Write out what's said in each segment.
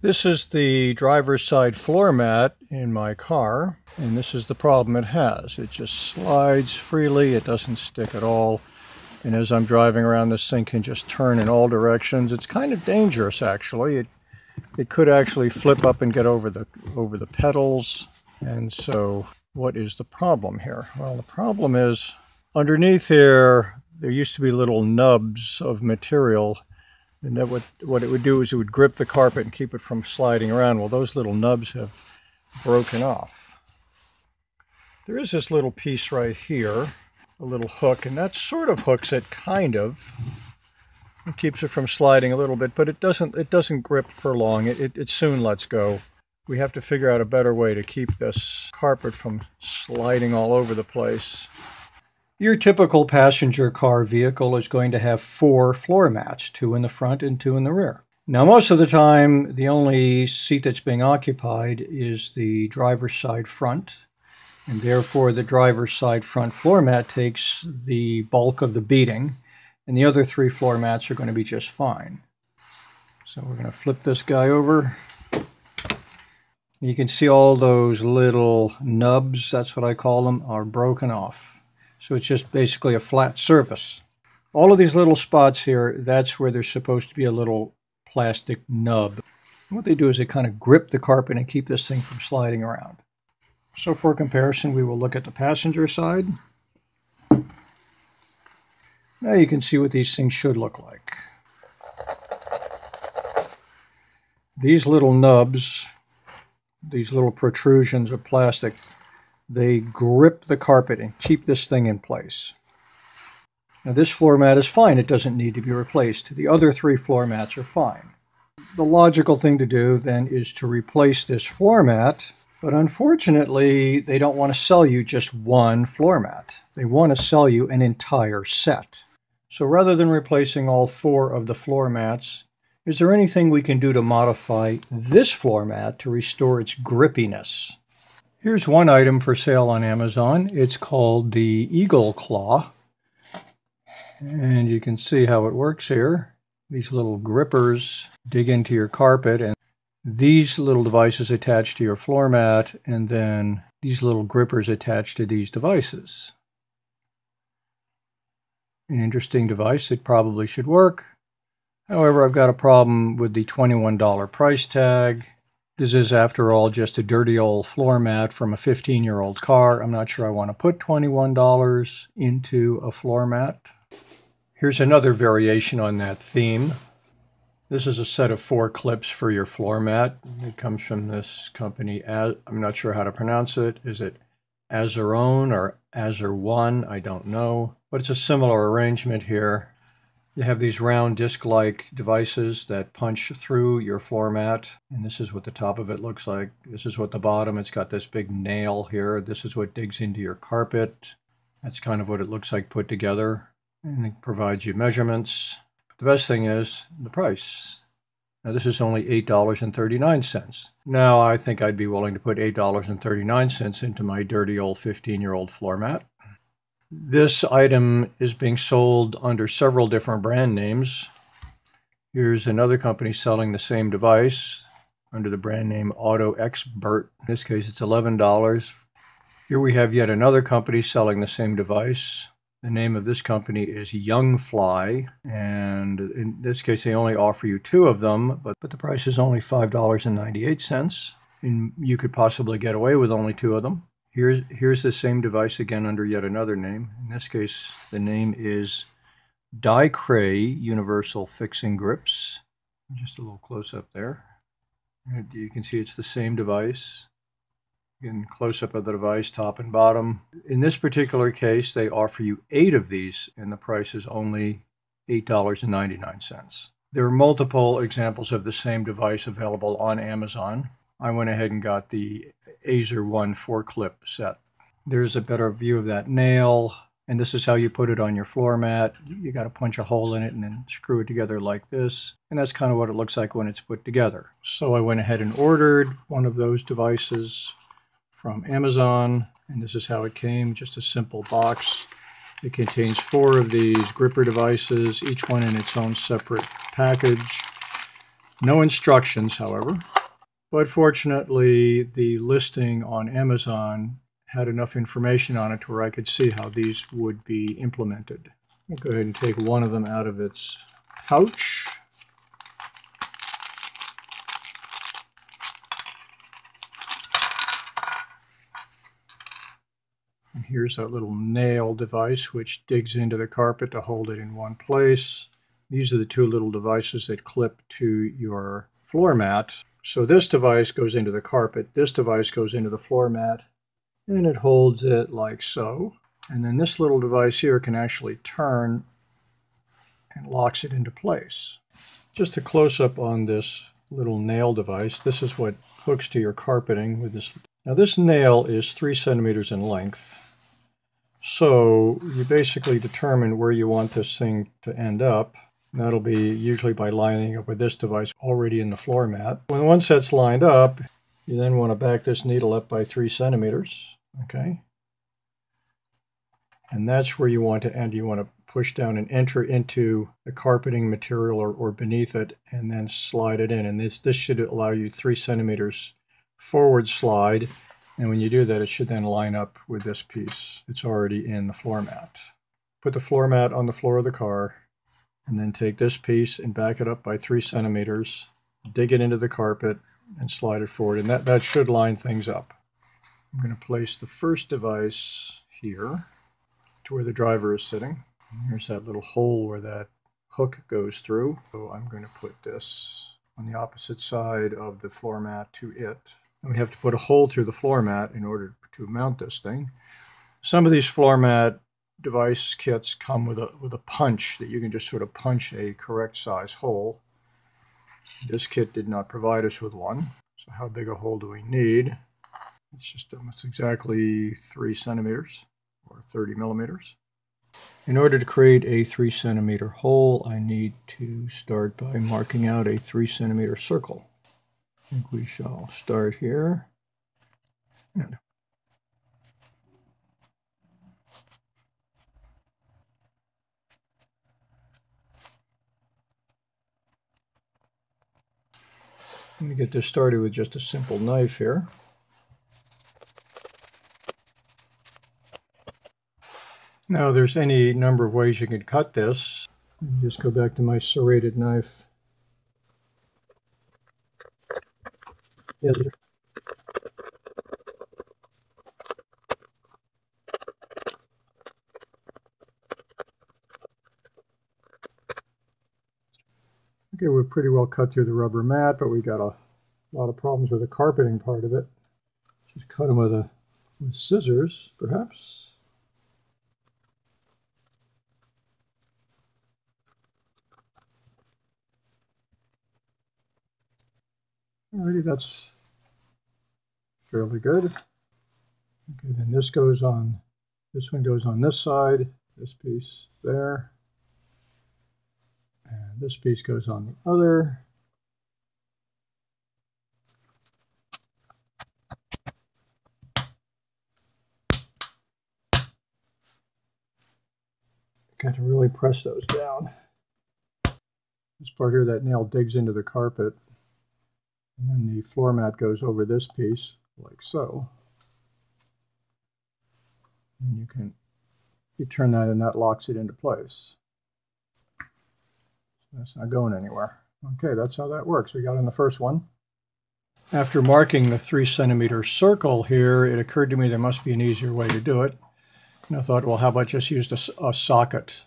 This is the driver's side floor mat in my car, and this is the problem it has. It just slides freely, it doesn't stick at all, and as I'm driving around, this thing can just turn in all directions. It's kind of dangerous, actually. It, it could actually flip up and get over the, over the pedals, and so what is the problem here? Well, the problem is underneath here, there used to be little nubs of material and that what, what it would do is it would grip the carpet and keep it from sliding around. Well, those little nubs have broken off. There is this little piece right here, a little hook, and that sort of hooks it, kind of. It keeps it from sliding a little bit, but it doesn't it doesn't grip for long. It, it, it soon lets go. We have to figure out a better way to keep this carpet from sliding all over the place. Your typical passenger car vehicle is going to have four floor mats, two in the front and two in the rear. Now, most of the time, the only seat that's being occupied is the driver's side front, and therefore the driver's side front floor mat takes the bulk of the beating, and the other three floor mats are going to be just fine. So we're going to flip this guy over. You can see all those little nubs, that's what I call them, are broken off. So it's just basically a flat surface. All of these little spots here, that's where there's supposed to be a little plastic nub. what they do is they kind of grip the carpet and keep this thing from sliding around. So for comparison, we will look at the passenger side. Now you can see what these things should look like. These little nubs, these little protrusions of plastic, they grip the carpet and keep this thing in place. Now this floor mat is fine, it doesn't need to be replaced. The other three floor mats are fine. The logical thing to do then is to replace this floor mat, but unfortunately they don't want to sell you just one floor mat. They want to sell you an entire set. So rather than replacing all four of the floor mats, is there anything we can do to modify this floor mat to restore its grippiness? Here's one item for sale on Amazon. It's called the Eagle Claw. And you can see how it works here. These little grippers dig into your carpet and these little devices attach to your floor mat and then these little grippers attach to these devices. An interesting device. It probably should work. However, I've got a problem with the $21 price tag. This is, after all, just a dirty old floor mat from a 15 year old car. I'm not sure I want to put $21 into a floor mat. Here's another variation on that theme. This is a set of four clips for your floor mat. It comes from this company. I'm not sure how to pronounce it. Is it Azuron or Azure One? I don't know. But it's a similar arrangement here. You have these round disc-like devices that punch through your floor mat, and this is what the top of it looks like. This is what the bottom, it's got this big nail here. This is what digs into your carpet. That's kind of what it looks like put together, and it provides you measurements. The best thing is the price. Now this is only $8.39. Now I think I'd be willing to put $8.39 into my dirty old 15-year-old floor mat. This item is being sold under several different brand names. Here's another company selling the same device under the brand name Autoxbert. In this case, it's $11. Here we have yet another company selling the same device. The name of this company is Youngfly, and in this case, they only offer you two of them, but, but the price is only $5.98, and you could possibly get away with only two of them. Here's, here's the same device again under yet another name. In this case, the name is Dicrey Universal Fixing Grips. Just a little close up there. And you can see it's the same device. Again, close up of the device, top and bottom. In this particular case, they offer you eight of these, and the price is only $8.99. There are multiple examples of the same device available on Amazon. I went ahead and got the Azerone 4 clip set. There's a better view of that nail, and this is how you put it on your floor mat. You got to punch a hole in it and then screw it together like this, and that's kind of what it looks like when it's put together. So I went ahead and ordered one of those devices from Amazon, and this is how it came, just a simple box. It contains four of these gripper devices, each one in its own separate package. No instructions, however. But fortunately, the listing on Amazon had enough information on it to where I could see how these would be implemented. I'll go ahead and take one of them out of its pouch. And here's that little nail device which digs into the carpet to hold it in one place. These are the two little devices that clip to your floor mat. So this device goes into the carpet, this device goes into the floor mat, and it holds it like so. And then this little device here can actually turn and locks it into place. Just a close-up on this little nail device. This is what hooks to your carpeting with this. Now this nail is three centimeters in length. So you basically determine where you want this thing to end up. That'll be usually by lining up with this device already in the floor mat. When one set's lined up, you then want to back this needle up by three centimeters. Okay. And that's where you want to end. You want to push down and enter into the carpeting material or, or beneath it and then slide it in. And this, this should allow you three centimeters forward slide. And when you do that, it should then line up with this piece. It's already in the floor mat. Put the floor mat on the floor of the car and then take this piece and back it up by three centimeters, dig it into the carpet and slide it forward. And that, that should line things up. I'm going to place the first device here to where the driver is sitting. Here's that little hole where that hook goes through. So I'm going to put this on the opposite side of the floor mat to it. And we have to put a hole through the floor mat in order to mount this thing. Some of these floor mat device kits come with a, with a punch that you can just sort of punch a correct size hole. This kit did not provide us with one. So how big a hole do we need? It's just almost exactly three centimeters or 30 millimeters. In order to create a 3 centimeter hole, I need to start by marking out a 3 centimeter circle. I think we shall start here. And Let me get this started with just a simple knife here. Now there's any number of ways you can cut this. Just go back to my serrated knife. Okay, we're pretty well cut through the rubber mat, but we got a lot of problems with the carpeting part of it. Just cut them with a with scissors, perhaps. Alrighty, that's fairly good. Okay, then this goes on, this one goes on this side, this piece there, this piece goes on the other. Got to really press those down. This part here, that nail digs into the carpet. And then the floor mat goes over this piece, like so. And you can you turn that and that locks it into place. That's not going anywhere. Okay, that's how that works. We got in the first one. After marking the three centimeter circle here, it occurred to me there must be an easier way to do it. And I thought, well, how about just use a, a socket?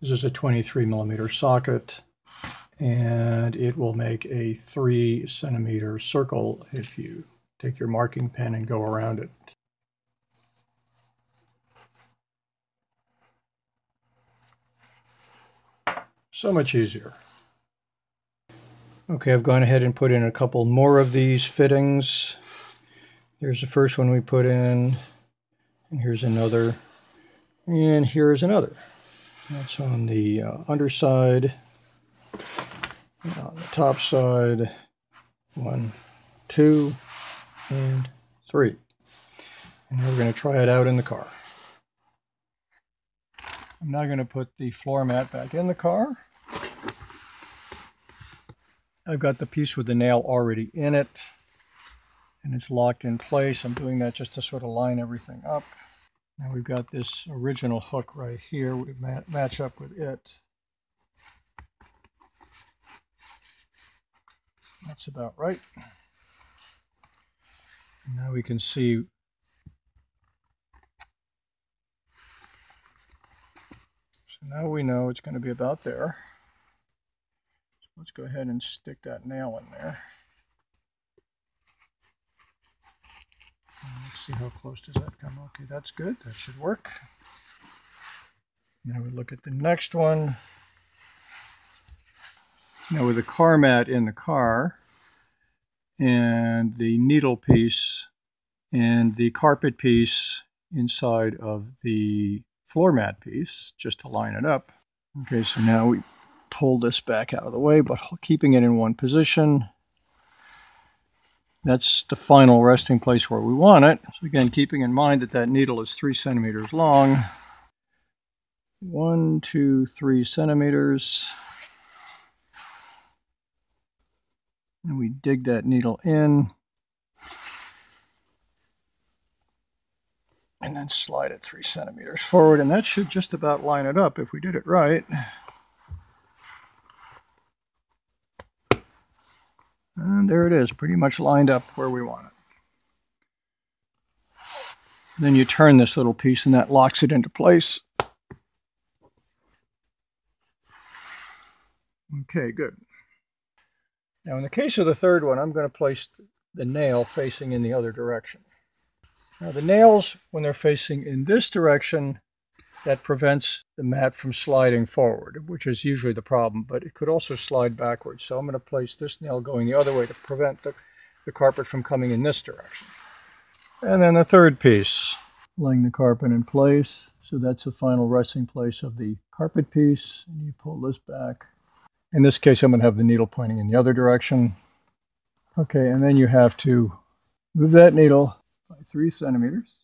This is a 23 millimeter socket and it will make a three centimeter circle if you take your marking pen and go around it. So much easier. Okay, I've gone ahead and put in a couple more of these fittings. Here's the first one we put in, and here's another, and here's another. That's on the uh, underside on the top side, one, two, and three. And now we're going to try it out in the car. I'm now going to put the floor mat back in the car. I've got the piece with the nail already in it and it's locked in place. I'm doing that just to sort of line everything up. Now we've got this original hook right here. We match up with it. That's about right. Now we can see So now we know it's going to be about there. Let's go ahead and stick that nail in there. Let's see how close does that come. Okay, that's good. That should work. Now we look at the next one. Now with the car mat in the car and the needle piece and the carpet piece inside of the floor mat piece just to line it up. Okay, so now we pull this back out of the way, but keeping it in one position. That's the final resting place where we want it. So again, keeping in mind that that needle is three centimeters long. One, two, three centimeters. And we dig that needle in. And then slide it three centimeters forward. And that should just about line it up if we did it right. And there it is, pretty much lined up where we want it. Then you turn this little piece and that locks it into place. Okay, good. Now in the case of the third one, I'm going to place the nail facing in the other direction. Now the nails, when they're facing in this direction, that prevents the mat from sliding forward, which is usually the problem, but it could also slide backwards. So I'm going to place this nail going the other way to prevent the, the carpet from coming in this direction. And then the third piece, laying the carpet in place. So that's the final resting place of the carpet piece. And you pull this back. In this case, I'm going to have the needle pointing in the other direction. Okay, and then you have to move that needle by three centimeters.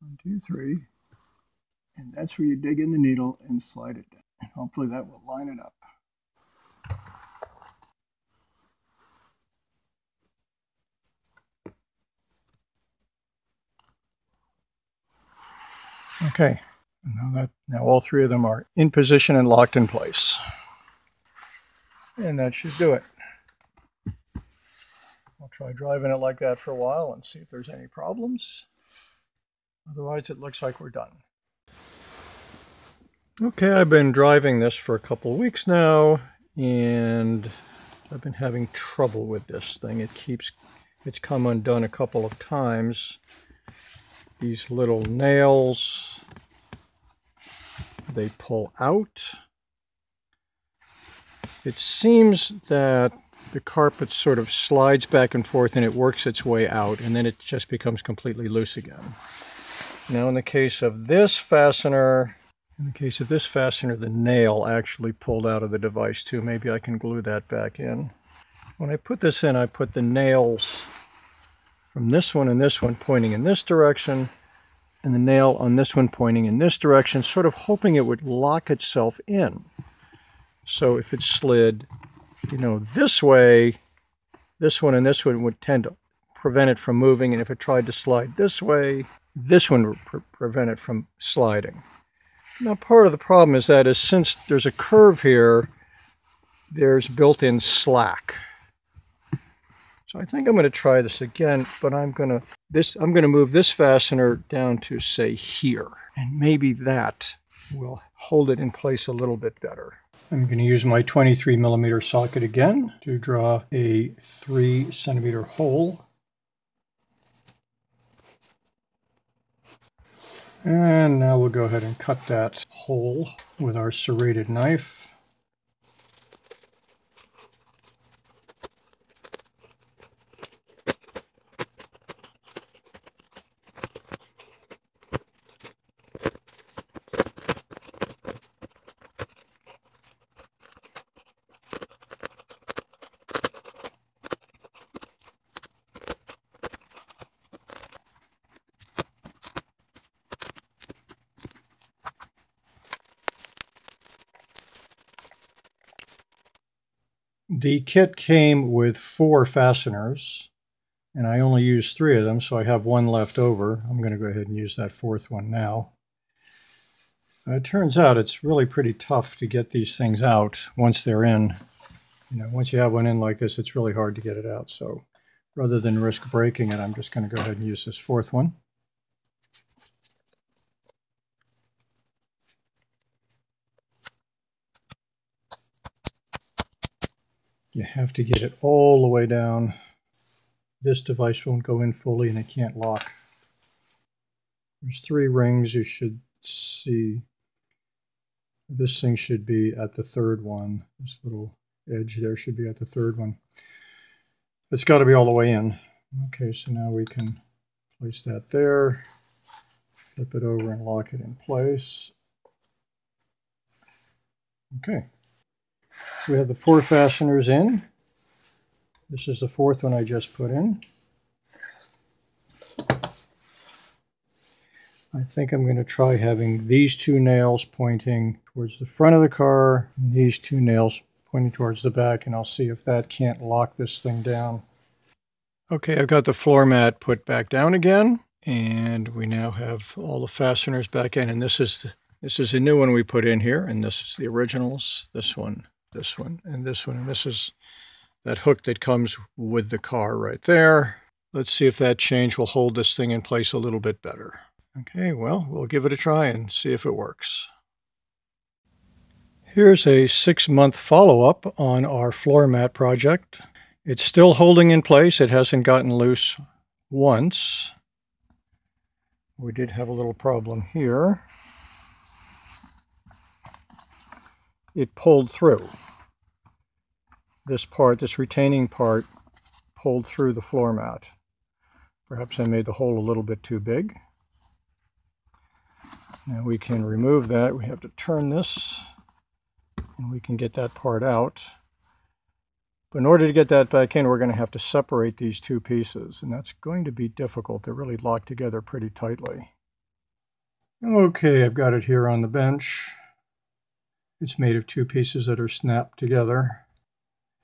One, two, three. And that's where you dig in the needle and slide it down. And hopefully that will line it up. Okay, now that now all three of them are in position and locked in place. And that should do it. I'll try driving it like that for a while and see if there's any problems. Otherwise, it looks like we're done. Okay, I've been driving this for a couple of weeks now, and I've been having trouble with this thing. It keeps, it's come undone a couple of times. These little nails, they pull out. It seems that the carpet sort of slides back and forth and it works its way out, and then it just becomes completely loose again. Now in the case of this fastener, in the case of this fastener, the nail actually pulled out of the device too. Maybe I can glue that back in. When I put this in, I put the nails from this one and this one pointing in this direction, and the nail on this one pointing in this direction, sort of hoping it would lock itself in. So if it slid, you know, this way, this one and this one would tend to prevent it from moving, and if it tried to slide this way, this one would pre prevent it from sliding. Now, part of the problem is that is since there's a curve here, there's built-in slack. So I think I'm going to try this again, but I'm going to this I'm going to move this fastener down to say here, and maybe that will hold it in place a little bit better. I'm going to use my 23 millimeter socket again to draw a three centimeter hole And now we'll go ahead and cut that hole with our serrated knife. The kit came with four fasteners, and I only used three of them, so I have one left over. I'm going to go ahead and use that fourth one now. Uh, it turns out it's really pretty tough to get these things out once they're in. You know, once you have one in like this, it's really hard to get it out. So rather than risk breaking it, I'm just going to go ahead and use this fourth one. Have to get it all the way down. This device won't go in fully and it can't lock. There's three rings you should see. This thing should be at the third one. This little edge there should be at the third one. It's got to be all the way in. Okay, so now we can place that there, flip it over and lock it in place. Okay. We have the four fasteners in. This is the fourth one I just put in. I think I'm going to try having these two nails pointing towards the front of the car, and these two nails pointing towards the back, and I'll see if that can't lock this thing down. Okay, I've got the floor mat put back down again, and we now have all the fasteners back in, and this is the, this is the new one we put in here, and this is the originals, this one, this one, and this one. And this is that hook that comes with the car right there. Let's see if that change will hold this thing in place a little bit better. Okay, well, we'll give it a try and see if it works. Here's a six-month follow-up on our floor mat project. It's still holding in place. It hasn't gotten loose once. We did have a little problem here. It pulled through. This part, this retaining part, pulled through the floor mat. Perhaps I made the hole a little bit too big. Now we can remove that. We have to turn this and we can get that part out. But in order to get that back in, we're going to have to separate these two pieces, and that's going to be difficult. They're really locked together pretty tightly. Okay, I've got it here on the bench. It's made of two pieces that are snapped together.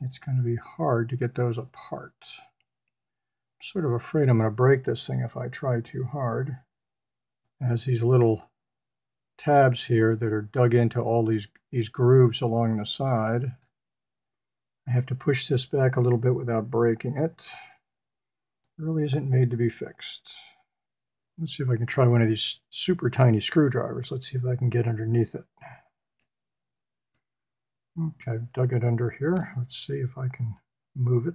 It's going to be hard to get those apart. I'm sort of afraid I'm going to break this thing if I try too hard. It has these little tabs here that are dug into all these, these grooves along the side. I have to push this back a little bit without breaking it. It really isn't made to be fixed. Let's see if I can try one of these super tiny screwdrivers. Let's see if I can get underneath it. Okay, I've dug it under here. Let's see if I can move it.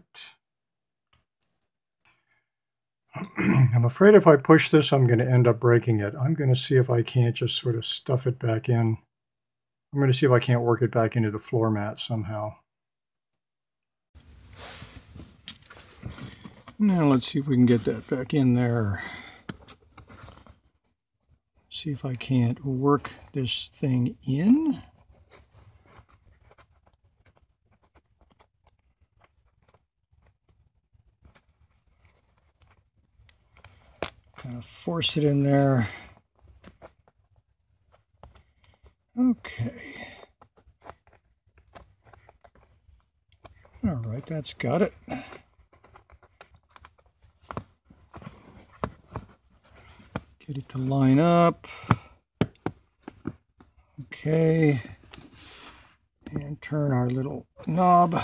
I'm afraid if I push this, I'm going to end up breaking it. I'm going to see if I can't just sort of stuff it back in. I'm going to see if I can't work it back into the floor mat somehow. Now let's see if we can get that back in there. See if I can't work this thing in. Force it in there. Okay. All right, that's got it. Get it to line up. Okay. And turn our little knob.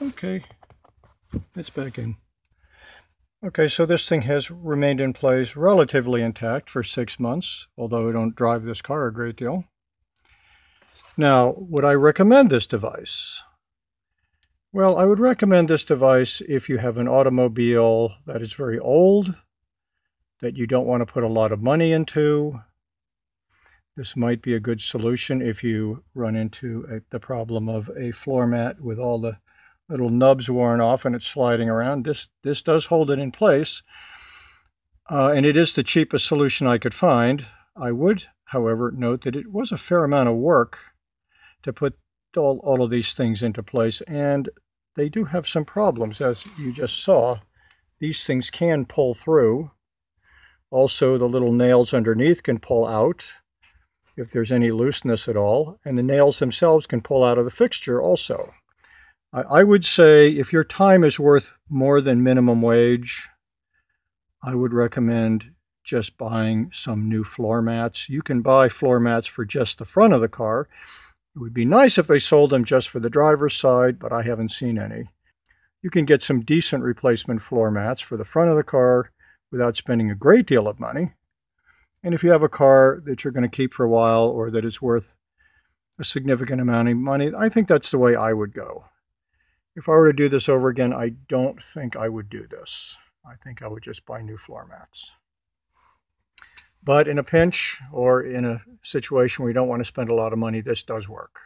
Okay. It's back in. Okay, so this thing has remained in place relatively intact for six months, although I don't drive this car a great deal. Now, would I recommend this device? Well, I would recommend this device if you have an automobile that is very old, that you don't want to put a lot of money into. This might be a good solution if you run into a, the problem of a floor mat with all the little nubs worn off and it's sliding around. This, this does hold it in place. Uh, and it is the cheapest solution I could find. I would, however, note that it was a fair amount of work to put all, all of these things into place. And they do have some problems, as you just saw. These things can pull through. Also, the little nails underneath can pull out if there's any looseness at all. And the nails themselves can pull out of the fixture also. I, would say if your time is worth more than minimum wage, I would recommend just buying some new floor mats. You can buy floor mats for just the front of the car. It would be nice if they sold them just for the driver's side, but I haven't seen any. You can get some decent replacement floor mats for the front of the car without spending a great deal of money. And if you have a car that you're going to keep for a while or that is worth a significant amount of money, I think that's the way I would go. If I were to do this over again, I don't think I would do this. I think I would just buy new floor mats. But in a pinch or in a situation where you don't want to spend a lot of money, this does work.